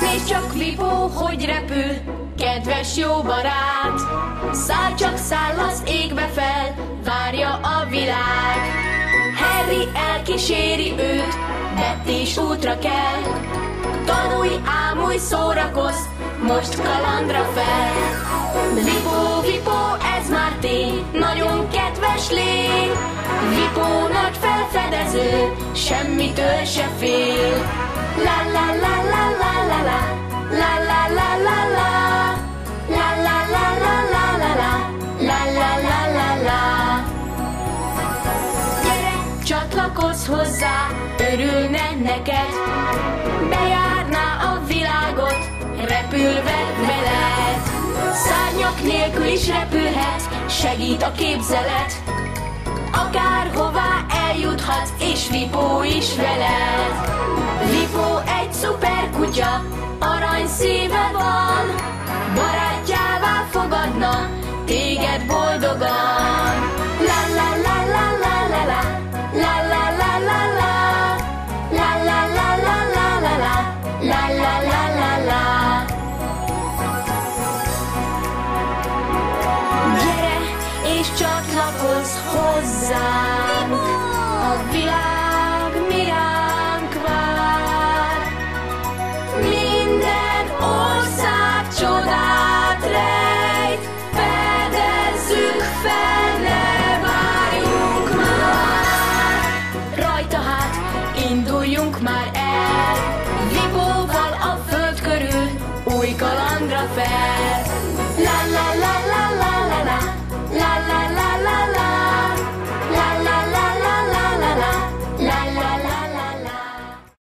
Nézd csak Vipó, hogy repül, kedves jó barát. Száll csak száll az égbe fel, várja a világ. Harry elkíséri őt, Betty is útra kell. Tanulj, ámulj, szórakozz, most kalandra fel. Felfedező, semmitől se fél. La la la la la la la, la la la la la, la la la la la la la, la la la la la. Gyere, csatlakozz hozzá, örülne neked, bejárná a világot, repülve veled. Szárnyak nélkül is repülhet, segít a képzelet, eljuthat, és Vipó is veled. Vipó egy szuper kutya, arany szíve van, barátjává fogadna téged boldogan. La la la la la la la, la la la la la, la la la la la la la, la la la la la. Gyere és csatlakozz hozzánk, Angra Fest.